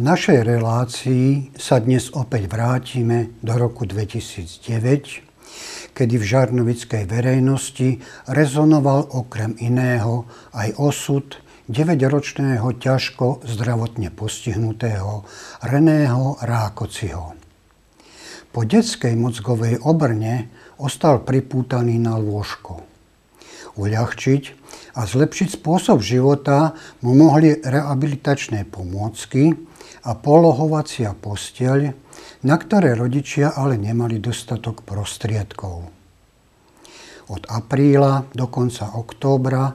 našej relácii sa dnes opäť vrátime do roku 2009, kedy v žarnovickej verejnosti rezonoval okrem iného aj osud 9-ročného ťažko zdravotne postihnutého Reného Rákociho. Po detskej mozgovej obrne ostal pripútaný na lôžko. Uľahčiť a zlepšiť spôsob života mu mohli rehabilitačné pomôcky, a polohovacia posteľ, na ktoré rodičia ale nemali dostatok prostriedkov. Od apríla do konca októbra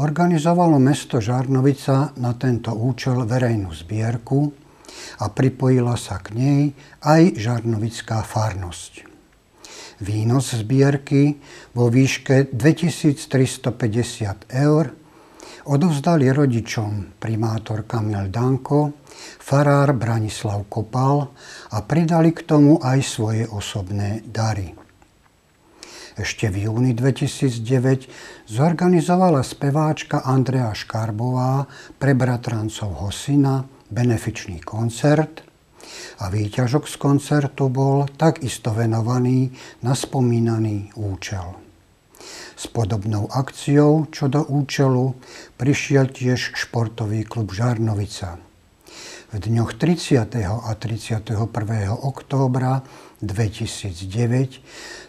organizovalo mesto Žarnovica na tento účel verejnú zbierku a pripojila sa k nej aj Žarnovická farnosť. Výnos zbierky vo výške 2350 eur odovzdali rodičom primátor Kamil Danko, farár Branislav Kopal a pridali k tomu aj svoje osobné dary. Ešte v júni 2009 zorganizovala speváčka Andrea Škarbová pre bratrancov Hosina benefičný koncert a výťažok z koncertu bol takisto venovaný na spomínaný účel. S podobnou akciou čo do účelu prišiel tiež športový klub Žarnovica. V dňoch 30. a 31. októbra 2009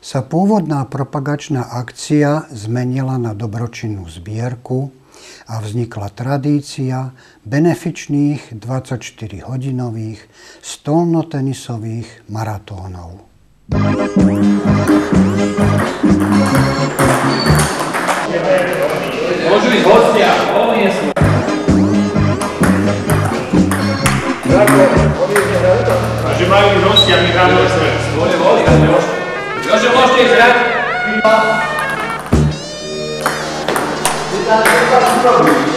sa pôvodná propagačná akcia zmenila na dobročinnú zbierku a vznikla tradícia benefičných 24-hodinových stolnotenisových maratónov. Môžu hostia. Takže majú hostia, my hráme Jože, môžete ísť hrať? Nie!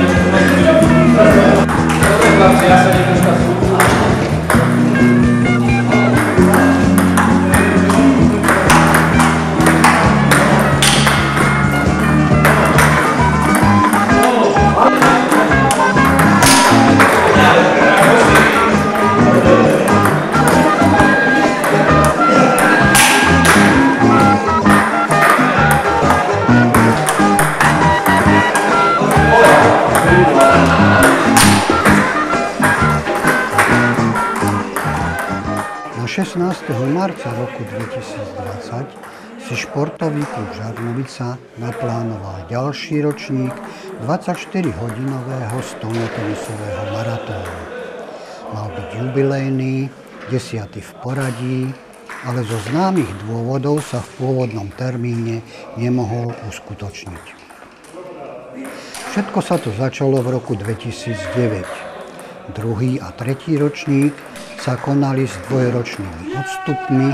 marca roku 2020 si športový klub Žarnovica naplánoval ďalší ročník 24-hodinového stolnotenisového maratónu. Mal byť jubilejný, desiatý v poradí, ale zo známych dôvodov sa v pôvodnom termíne nemohol uskutočniť. Všetko sa to začalo v roku 2009. Druhý a tretí ročník sa konali s dvojročnými odstupmi.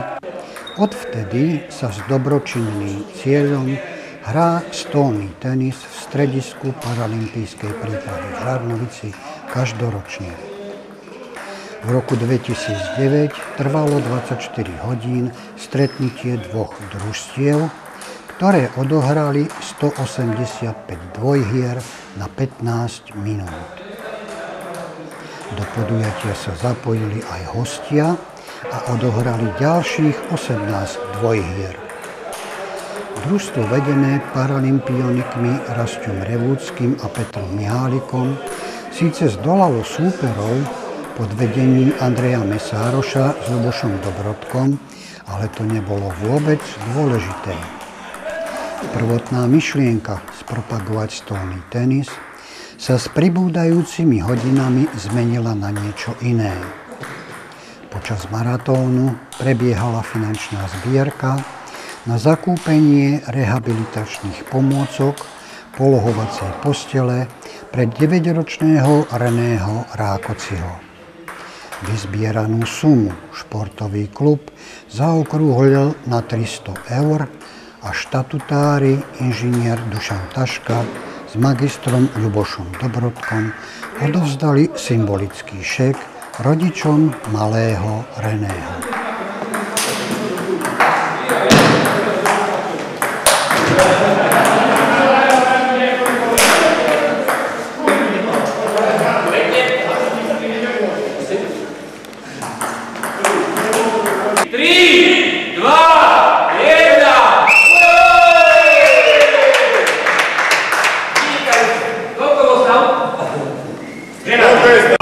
Odvtedy sa s dobročinným cieľom hrá stolný tenis v stredisku paralympijskej prípravy v Žarnovici každoročne. V roku 2009 trvalo 24 hodín stretnutie dvoch družstiev, ktoré odohrali 185 dvojhier na 15 minút. Do podujatia sa zapojili aj hostia a odohrali ďalších 18 dvojhier. Družstvo vedené paralympionikmi Rastom Revúckým a Petrom Mihálikom síce zdolalo súperov pod vedením Andreja Mesároša s Lubošom Dobrodkom, ale to nebolo vôbec dôležité. Prvotná myšlienka spropagovať stolný tenis sa s pribúdajúcimi hodinami zmenila na niečo iné. Počas maratónu prebiehala finančná zbierka na zakúpenie rehabilitačných pomôcok, polohovacej postele pre 9-ročného Reného Rákociho. Vyzbieranú sumu športový klub zaokrúhlil na 300 eur a štatutári inžinier Dušan Taška magistrom Ľubošom Dobrodkom odovzdali symbolický šek rodičom malého Reného.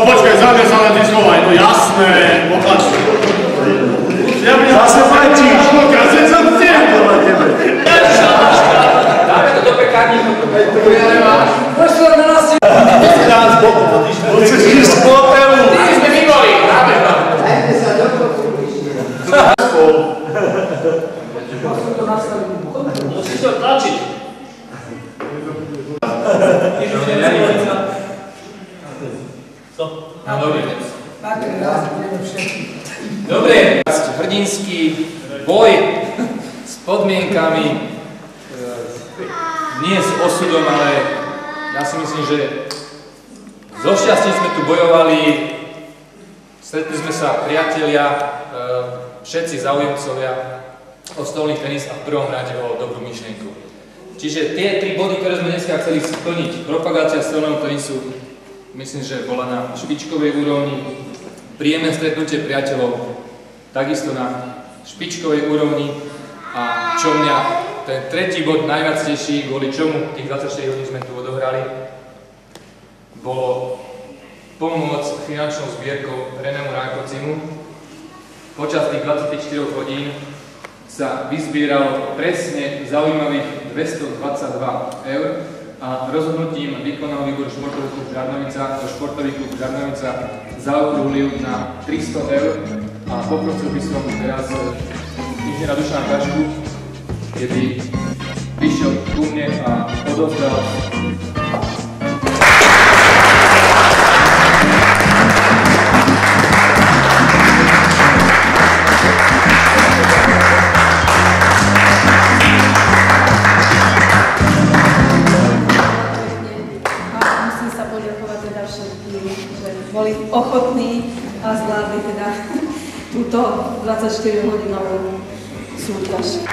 Počkaj, zadne sa len ty schovaj, no jasné, popač. Ja by zase fajčíš. Zase sa tebe. Dáme to do pekárníku. Tu ja nemáš. Dá z boku, to chceš ísť z hotelu. Ty sme vyboli. Dáme to. Musíš. No, dobre. Hrdinský boj s podmienkami, e, nie s osudom, ale ja si myslím, že so šťastím sme tu bojovali, stretli sme sa priatelia, e, všetci zaujemcovia o stolný tenis a v prvom rade o dobrú myšlienku. Čiže tie tri body, ktoré sme dneska chceli splniť, propagácia stolného tenisu, myslím, že bola na špičkovej úrovni, príjemné stretnutie priateľov, takisto na špičkovej úrovni a čo mňa ten tretí bod najviac teší, kvôli čomu tých 24 hodín sme tu odohrali, bolo pomôcť finančnou zbierkou Renému Rákocimu. Počas tých 24 hodín sa vyzbieralo presne zaujímavých 222 eur a rozhodnutím vykonal výbor športový klub Žarnovica, športový klub Žarnovica zaokrúhlil na 300 eur a poprosil by som teraz inžiniera Dušana Kašku, kedy vyšiel ku mne a odovzdal boli ochotní a zvládli teda túto 24-hodinovú súťaž.